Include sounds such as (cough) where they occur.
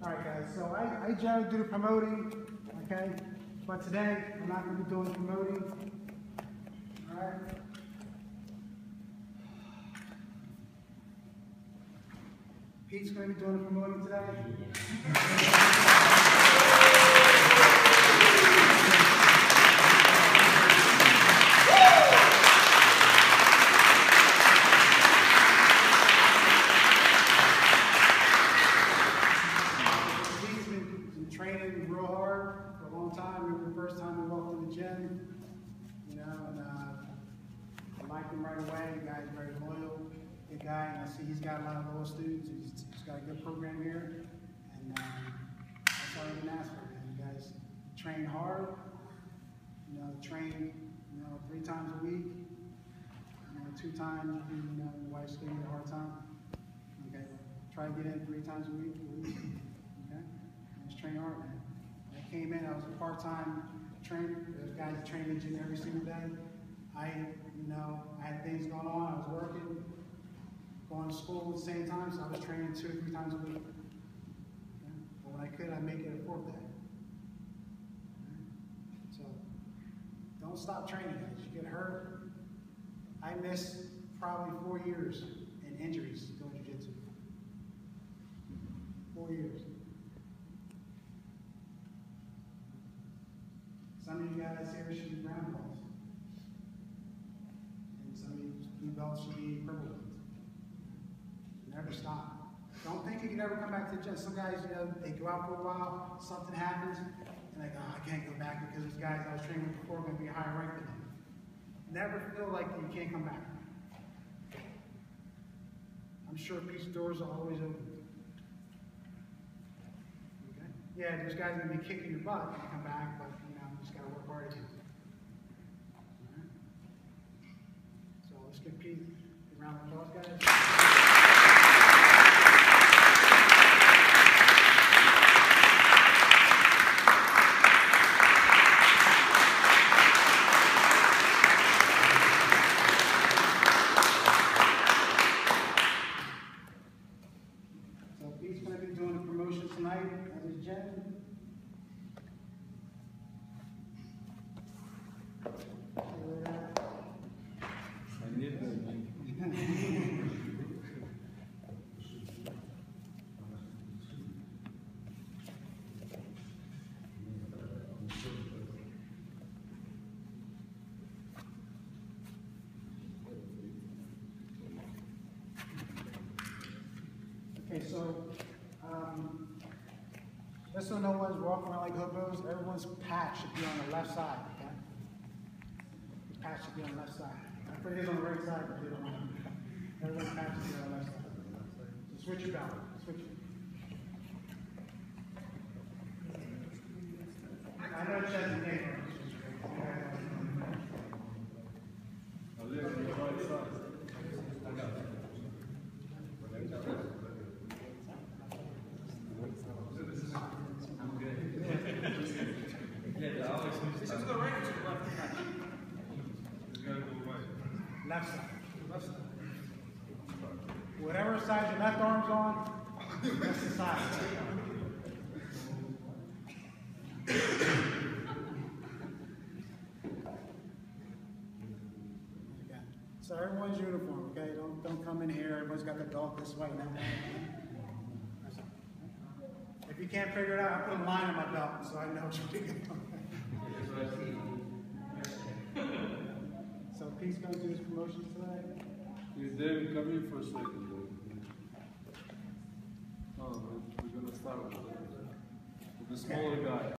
guys. So I, I generally do the promoting, okay? But today, I'm not gonna be doing promoting. All right? Pete's gonna be doing the promoting today. (laughs) training real hard for a long time. Remember the first time we walked in the gym, you know, and, uh, I liked him right away. The guy's very loyal, good guy, and I see he's got a lot of loyal students. He's, he's got a good program here, and, um, that's all I can ask for, man. You guys train hard, you know, train, you know, three times a week, you know, two times, you know, your wife's giving you a hard time. Okay, try to get in three times a week, a week, okay? And Just train. When I came in, I was a part-time trainer, there's guys that train in every single day. I, you know, I had things going on, I was working, going to school at the same time, so I was training two or three times a week. But when I could, I'd make it a fourth day. So, don't stop training, guys. You get hurt. I missed probably four years in injuries doing jujitsu. Four years. Some of you guys here should be brown belts. And some of you blue belts should be purple belts. Never stop. Don't think you can ever come back to the gym. Some guys, you know, they go out for a while, something happens, and like, oh, I can't go back because those guys I was training with before are going to be higher rank than them. Never feel like you can't come back. I'm sure Pete's doors are always open. Okay? Yeah, there's guys gonna be kicking your butt when you come back, but you know, you just gotta work hard again. Alright? A round of applause. So gonna be doing promotion tonight at his gym. Okay, so, um, just so no one's walking around like hobos, everyone's patch should be on the left side, okay? The patch should be on the left side. I put it on the right side, but you don't want it. Everyone's patch should be on the left side. So switch your belt, switch it. I know Chet's a Left side, left side. Whatever side your left arm's on, that's the side. Okay. So everyone's uniform, okay? Don't, don't come in here, everyone's got the belt this way now. If you can't figure it out, I put a line on my belt so I know what you're doing. Pete's gonna do his promotion tonight? Is David, come here for a second, David. No, we're we're gonna start with the smaller guy.